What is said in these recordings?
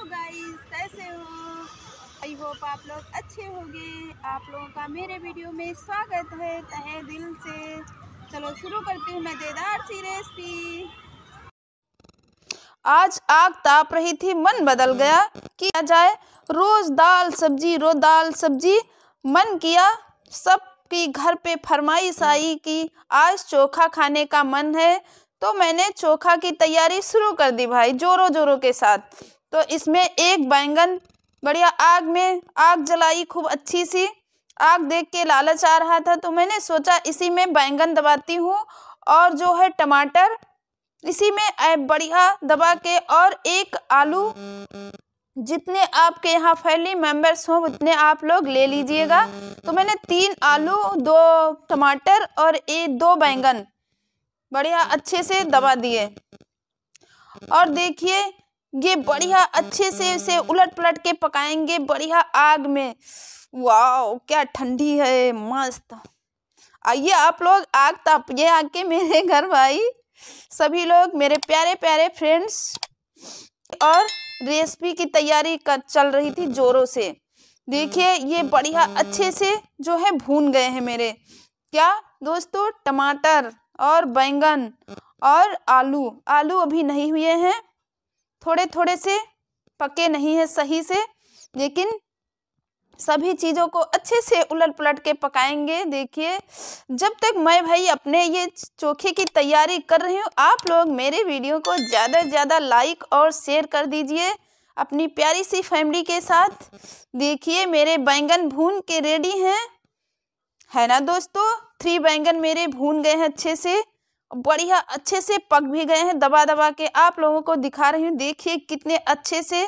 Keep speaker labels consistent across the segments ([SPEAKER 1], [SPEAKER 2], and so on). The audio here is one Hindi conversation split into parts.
[SPEAKER 1] गाइस कैसे हो? आई होप आप लोग अच्छे होंगे। आप लोगों का मेरे वीडियो में स्वागत है तहे दिल से। चलो शुरू करती हूँ मज़ेदार सी रेसिपी आज आग ताप रही थी, मन बदल गया। किया जाए, रोज दाल सब्ज़ी रोज दाल सब्ज़ी। मन किया सब की घर पे फरमाइश आई कि आज चोखा खाने का मन है। तो मैंने चोखा की तैयारी शुरू कर दी भाई जोरों जोरों के साथ। तो इसमें एक बैंगन, बढ़िया आग में आग जलाई खूब अच्छी सी। आग देख के लालच आ रहा था तो मैंने सोचा इसी में बैंगन दबाती हूँ और जो है टमाटर, इसी में बढ़िया दबा के और एक आलू। जितने आपके यहाँ फैमिली मेंबर्स हों, उतने आप लोग ले लीजिएगा। तो मैंने तीन आलू, दो टमाटर और एक दो बैंगन बढ़िया अच्छे से दबा दिए। और देखिए ये बढ़िया अच्छे से इसे उलट पलट के पकाएँगे बढ़िया आग में। वाह क्या ठंडी है, मस्त। आइए आप लोग, आग तापिए आके मेरे घर भाई। सभी लोग, मेरे प्यारे प्यारे फ्रेंड्स और रेसिपी की तैयारी कर, चल रही थी जोरों से। देखिए, ये बढ़िया अच्छे से जो है भून गए हैं मेरे। क्या दोस्तों, टमाटर और बैंगन और आलू। आलू अभी नहीं हुए हैं थोड़े थोड़े से, पके नहीं है सही से, लेकिन सभी चीज़ों को अच्छे से उलट पलट के पकाएँगे। देखिए, जब तक मैं भाई अपने ये चोखे की तैयारी कर रही हूँ, आप लोग मेरे वीडियो को ज़्यादा से ज़्यादा लाइक और शेयर कर दीजिए अपनी प्यारी सी फैमिली के साथ। देखिए, मेरे बैंगन भून के रेडी हैं। है ना दोस्तों? थ्री बैंगन मेरे भून गए हैं अच्छे से। बढ़िया अच्छे से पक भी गए हैं, दबा दबा के। आप लोगों को दिखा रही हूँ, देखिए कितने अच्छे से।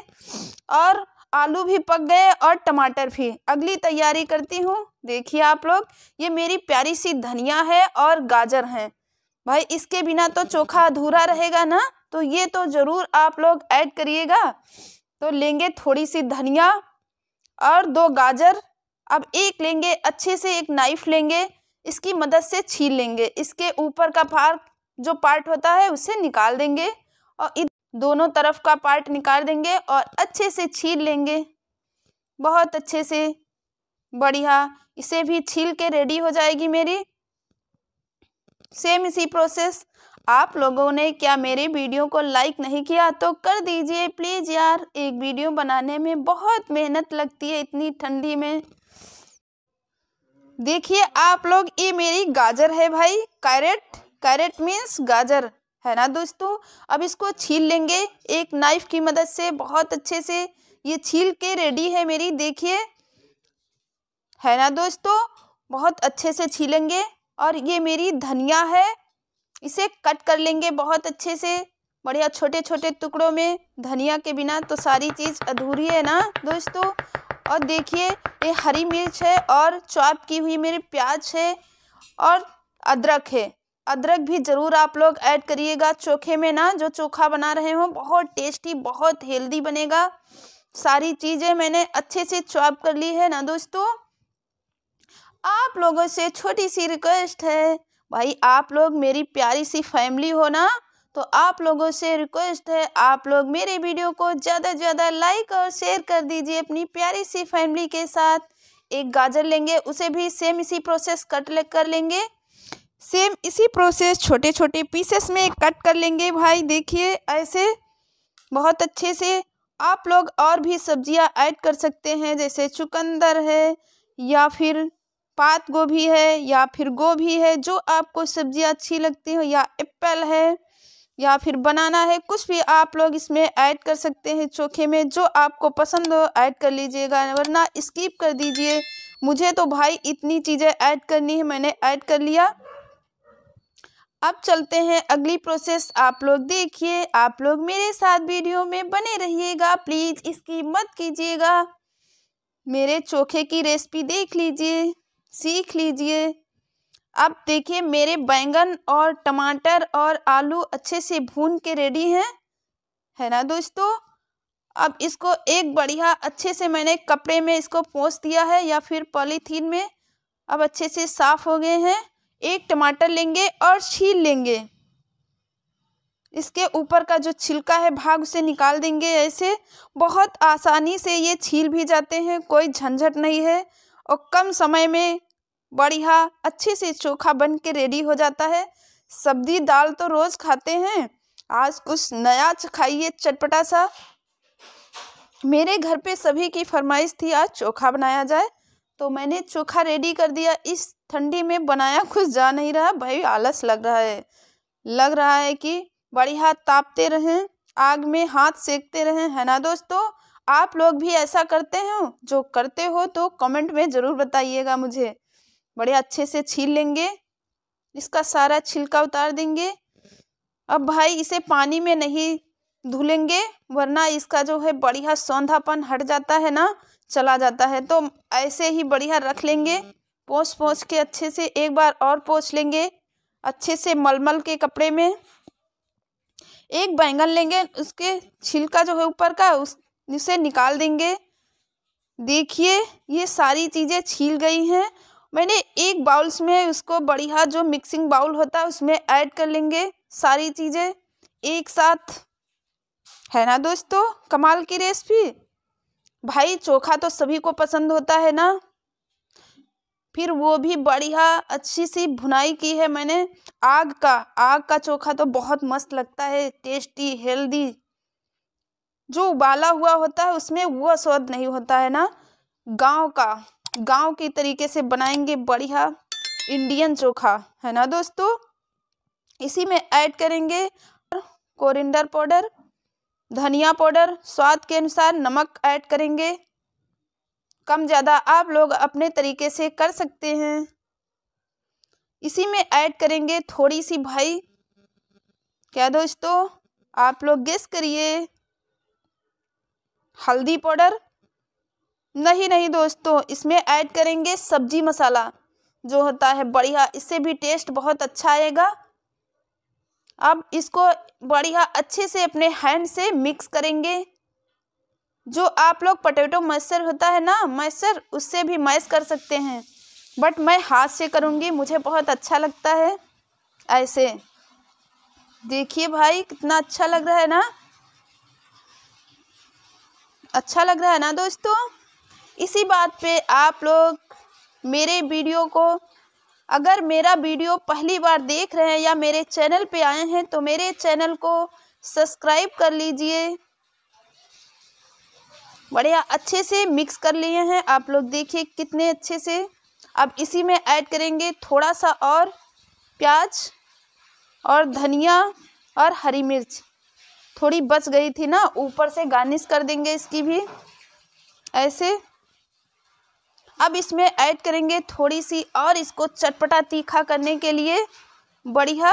[SPEAKER 1] और आलू भी पक गए और टमाटर भी। अगली तैयारी करती हूँ, देखिए आप लोग, ये मेरी प्यारी सी धनिया है और गाजर है। भाई, इसके बिना तो चोखा अधूरा रहेगा ना? तो ये तो ज़रूर आप लोग ऐड करिएगा। तो लेंगे थोड़ी सी धनिया और दो गाजर। अब एक लेंगे, अच्छे से एक नाइफ लेंगे। इसकी मदद से छील लेंगे। इसके ऊपर का पार्ट जो पार्ट होता है, उसे निकाल देंगे और दोनों तरफ़ का पार्ट निकाल देंगे और अच्छे से छील लेंगे। बहुत अच्छे से। बढ़िया। इसे भी छील के रेडी हो जाएगी मेरी। सेम इसी प्रोसेस आप लोगों ने क्या मेरे वीडियो को लाइक नहीं किया तो कर दीजिए। प्लीज़ यार, एक वीडियो बनाने में बहुत मेहनत लगती है इतनी ठंडी में। देखिए, आप लोग, ये मेरी गाजर है भाई। कैरेट कैरेट मीन्स गाजर, है ना दोस्तों? अब इसको छील लेंगे। एक नाइफ की मदद से, बहुत अच्छे से। ये छील के रेडी है मेरी, देखिए। है ना दोस्तों? बहुत अच्छे से छीलेंगे। और ये मेरी धनिया है। इसे कट कर लेंगे बहुत अच्छे से। बढ़िया छोटे छोटे टुकड़ों में, धनिया के बिना तो सारी चीज़ अधूरी है ना दोस्तों? और देखिए ये हरी मिर्च है और चॉप की हुई मेरी प्याज है और अदरक है। अदरक भी ज़रूर आप लोग ऐड करिएगा चोखे में ना, जो चोखा बना रहे हो। बहुत टेस्टी, बहुत हेल्दी बनेगा। सारी चीज़ें मैंने अच्छे से चॉप कर ली है ना दोस्तों। आप लोगों से छोटी सी रिक्वेस्ट है, भाई आप लोग मेरी प्यारी सी फैमिली हो ना तो आप लोगों से रिक्वेस्ट है, आप लोग मेरे वीडियो को ज़्यादा से ज़्यादा लाइक और शेयर कर दीजिए अपनी प्यारी सी फैमिली के साथ। एक गाजर लेंगे, उसे भी सेम इसी प्रोसेस कट कर लेंगे। सेम इसी प्रोसेस छोटे छोटे पीसेस में कट कर लेंगे भाई, देखिए ऐसे बहुत अच्छे से आप लोग और भी सब्ज़ियाँ ऐड कर सकते हैं, जैसे चुकंदर है, या फिर पात गोभी है, या फिर गोभी है, जो आपको सब्ज़ियाँ अच्छी लगती हो, या एप्पल है। या फिर बनाना है, कुछ भी आप लोग इसमें ऐड कर सकते हैं चोखे में, जो आपको पसंद हो, ऐड कर लीजिएगा, वरना स्किप कर दीजिए। मुझे तो भाई इतनी चीज़ें ऐड करनी है, मैंने ऐड कर लिया। अब चलते हैं अगली प्रोसेस। आप लोग देखिए, आप लोग मेरे साथ वीडियो में बने रहिएगा, प्लीज़ इसकी मत कीजिएगा। मेरे चोखे की रेसिपी देख लीजिए, सीख लीजिए। अब देखिए, मेरे बैंगन और टमाटर और आलू अच्छे से भून के रेडी हैं। है ना दोस्तों? अब इसको एक बढ़िया अच्छे से मैंने कपड़े में इसको पोंछ दिया है या फिर पॉलीथीन में। अब अच्छे से साफ़ हो गए हैं। एक टमाटर लेंगे और छील लेंगे। इसके ऊपर का जो छिलका है, भाग उसे निकाल देंगे ऐसे। बहुत आसानी से ये छील भी जाते हैं, कोई झंझट नहीं है। और कम समय में बढ़िया, अच्छे से चोखा बन के रेडी हो जाता है। सब्ज़ी दाल तो रोज़ खाते हैं। आज कुछ नया खाइए चटपटा सा मेरे घर पे सभी की फरमाइश थी, आज चोखा बनाया जाए। तो मैंने चोखा रेडी कर दिया। इस ठंडी में बनाया कुछ जा नहीं रहा। भाई, आलस लग रहा है। लग रहा है कि बढ़िया तापते रहें, आग में हाथ सेकते रहें, है ना दोस्तों? आप लोग भी ऐसा करते हो? जो करते हो तो कमेंट में ज़रूर बताइएगा मुझे। बड़े अच्छे से छील लेंगे, इसका सारा छिलका उतार देंगे। अब भाई इसे पानी में नहीं धुलेंगे, वरना इसका जो है बढ़िया सौंधापन हट जाता है ना, चला जाता है। तो ऐसे ही बढ़िया रख लेंगे, पोछ पोछ के अच्छे से एक बार और पोछ लेंगे, अच्छे से मलमल के कपड़े में। एक बैंगन लेंगे, उसके छिलका जो है ऊपर का, उस, उसे निकाल देंगे। देखिए, ये सारी चीज़ें छील गई हैं। मैंने एक बाउल्स में उसको बढ़िया जो मिक्सिंग बाउल होता है, उसमें ऐड कर लेंगे सारी चीज़ें एक साथ। है ना दोस्तों? कमाल की रेसिपी। भाई चोखा तो सभी को पसंद होता है ना? फिर वो भी बढ़िया अच्छी सी भुनाई की है मैंने। आग का आग का चोखा तो बहुत मस्त लगता है, टेस्टी, हेल्दी। जो उबाला हुआ होता है, उसमें वो स्वाद नहीं होता है ना? गाँव का। गाँव के तरीके से बनाएँगे बढ़िया इंडियन चोखा, है ना दोस्तों? इसी में ऐड करेंगे कोरिंडर पाउडर धनिया पाउडर स्वाद के अनुसार नमक ऐड करेंगे। कम ज़्यादा आप लोग अपने तरीके से कर सकते हैं। इसी में ऐड करेंगे थोड़ी सी भाई। क्या दोस्तों? आप लोग गेस करिए। हल्दी पाउडर नहीं नहीं दोस्तों, इसमें ऐड करेंगे सब्ज़ी मसाला, जो होता है बढ़िया, इससे भी टेस्ट बहुत अच्छा आएगा। अब इसको बढ़िया अच्छे से अपने हैंड से मिक्स करेंगे। जो आप लोग पटेटो मैसर होता है ना मैसर उससे भी मैस कर सकते हैं। बट मैं हाथ से करूँगी, मुझे बहुत अच्छा लगता है, ऐसे। देखिए भाई, कितना अच्छा लग रहा है ना? अच्छा लग रहा है ना दोस्तों? इसी बात पे आप लोग मेरे वीडियो को, अगर मेरा वीडियो पहली बार देख रहे हैं या मेरे चैनल पे आए हैं तो मेरे चैनल को सब्सक्राइब कर लीजिए। बढ़िया, अच्छे से मिक्स कर लिए हैं। आप लोग देखिए कितने अच्छे से। अब इसी में ऐड करेंगे थोड़ा सा और प्याज और धनिया और हरी मिर्च। थोड़ी बच गई थी ना, ऊपर से गार्निश कर देंगे इसकी भी। ऐसे अब इसमें ऐड करेंगे थोड़ी सी और इसको चटपटा तीखा करने के लिए बढ़िया।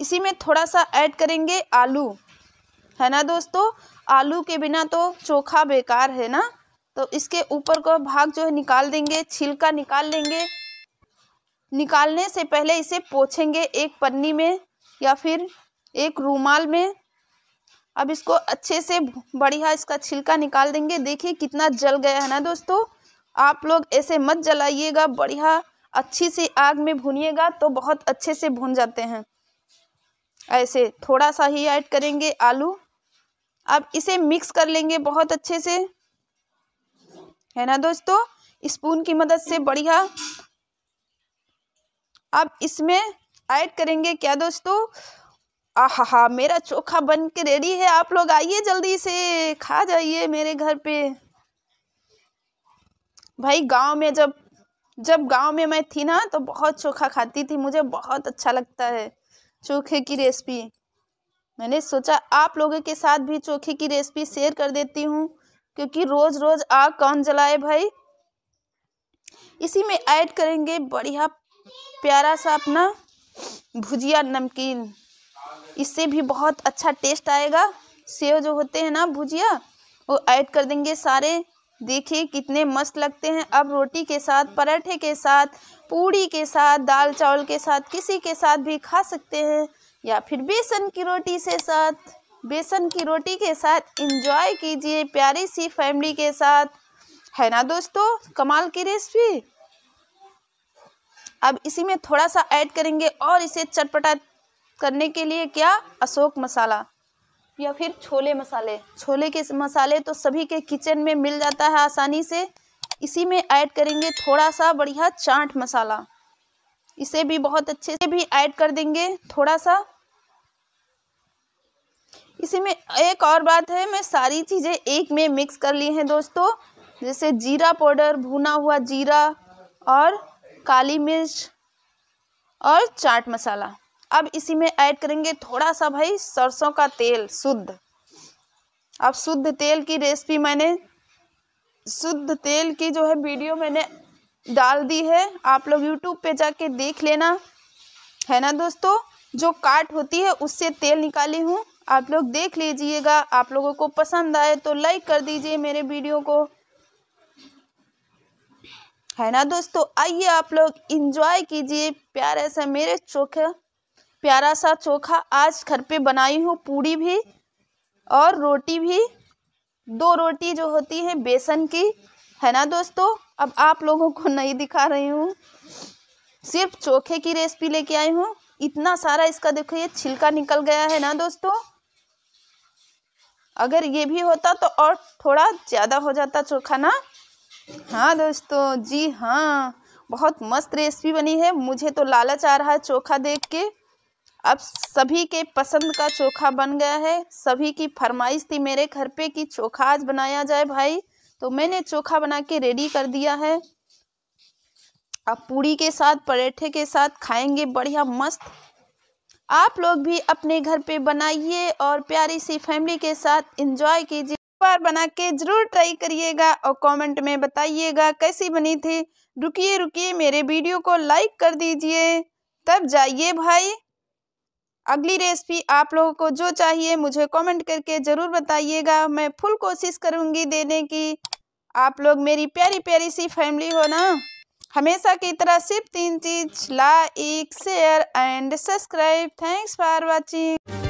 [SPEAKER 1] इसी में थोड़ा सा ऐड करेंगे आलू, है ना दोस्तों? आलू के बिना तो चोखा बेकार है ना? तो इसके ऊपर का भाग जो है निकाल देंगे, छिलका निकाल लेंगे। निकालने से पहले इसे पोछेंगे एक पन्नी में या फिर एक रूमाल में। अब इसको अच्छे से बढ़िया इसका छिलका निकाल देंगे। देखिए कितना जल गया है ना दोस्तों। आप लोग ऐसे मत जलाइएगा, बढ़िया अच्छी सी आग में भुनिएगा तो बहुत अच्छे से भुन जाते हैं। ऐसे थोड़ा सा ही ऐड करेंगे आलू। अब इसे मिक्स कर लेंगे बहुत अच्छे से। है ना दोस्तों? स्पून की मदद से बढ़िया। अब इसमें ऐड करेंगे क्या दोस्तों? आहा मेरा चोखा बन के रेडी है। आप लोग आइए जल्दी से, खा जाइए मेरे घर पे। भाई, गाँव में जब जब गाँव में मैं थी ना तो बहुत चोखा खाती थी। मुझे बहुत अच्छा लगता है चोखे की रेसिपी। मैंने सोचा आप लोगों के साथ भी चोखे की रेसिपी शेयर कर देती हूँ, क्योंकि रोज़ रोज़ आग कौन जलाए भाई? इसी में ऐड करेंगे बढ़िया प्यारा सा अपना भुजिया नमकीन। इससे भी बहुत अच्छा टेस्ट आएगा। सेव जो होते हैं ना भुजिया, वो ऐड कर देंगे सारे। देखिए कितने मस्त लगते हैं। अब रोटी के साथ, पराठे के साथ, पूड़ी के साथ, दाल चावल के साथ, किसी के साथ भी खा सकते हैं। या फिर बेसन की रोटी से साथ, बेसन की रोटी के साथ इंजॉय कीजिए प्यारी सी फैमिली के साथ। है ना दोस्तों? कमाल की रेसिपी अब इसी में थोड़ा सा ऐड करेंगे और इसे चटपटा करने के लिए क्या? अशोक मसाला या फिर छोले मसाले। छोले के मसाले तो सभी के किचन में मिल जाता है आसानी से। इसी में ऐड करेंगे थोड़ा सा बढ़िया चाट मसाला। इसे भी बहुत अच्छे से भी ऐड कर देंगे थोड़ा सा इसी में एक और बात है, मैं सारी चीज़ें एक में मिक्स कर ली हैं दोस्तों। जैसे जीरा पाउडर, भुना हुआ जीरा और काली मिर्च और चाट मसाला। अब इसी में ऐड करेंगे थोड़ा सा भाई सरसों का तेल, शुद्ध। अब शुद्ध तेल की रेसिपी मैंने, शुद्ध तेल की जो है वीडियो मैंने डाल दी है। आप लोग यूट्यूब पे जाके देख लेना। है ना दोस्तों? जो काट होती है, उससे तेल निकाली हूँ। आप लोग देख लीजिएगा। आप लोगों को पसंद आए तो लाइक कर दीजिए मेरे वीडियो को। है ना दोस्तों? आइए आप लोग इंजॉय कीजिए प्यार ऐसा मेरे चोखा प्यारा सा चोखा आज घर पे बनाई हूँ, पूड़ी भी और रोटी भी। दो रोटी जो होती है बेसन की, है ना दोस्तों? अब आप लोगों को नहीं दिखा रही हूँ। सिर्फ़ चोखे की रेसिपी लेके आई हूँ। इतना सारा इसका देखो, ये छिलका निकल गया है ना दोस्तों? अगर ये भी होता तो और थोड़ा ज़्यादा हो जाता चोखा ना? हाँ दोस्तों, जी हाँ बहुत मस्त रेसिपी बनी है। मुझे तो लालच आ रहा है चोखा देख के। अब सभी के पसंद का चोखा बन गया है। सभी की फरमाइश थी मेरे घर पे कि चोखा आज बनाया जाए भाई। तो मैंने चोखा बना के रेडी कर दिया है। अब पूड़ी के साथ, पराठे के साथ खाएँगे बढ़िया मस्त। आप लोग भी अपने घर पे बनाइए और प्यारी सी फैमिली के साथ इंजॉय कीजिए। बार बना के ज़रूर ट्राई करिएगा और कमेंट में बताइएगा कैसी बनी थी। रुकिए रुकिए, मेरे वीडियो को लाइक कर दीजिए। तब जाइए भाई। अगली रेसिपी आप लोगों को जो चाहिए, मुझे कमेंट करके ज़रूर बताइएगा। मैं फुल कोशिश करूँगी देने की। आप लोग मेरी प्यारी प्यारी सी फैमिली हो ना? हमेशा की तरह सिर्फ़ तीन चीज़ like share and subscribe thanks for watching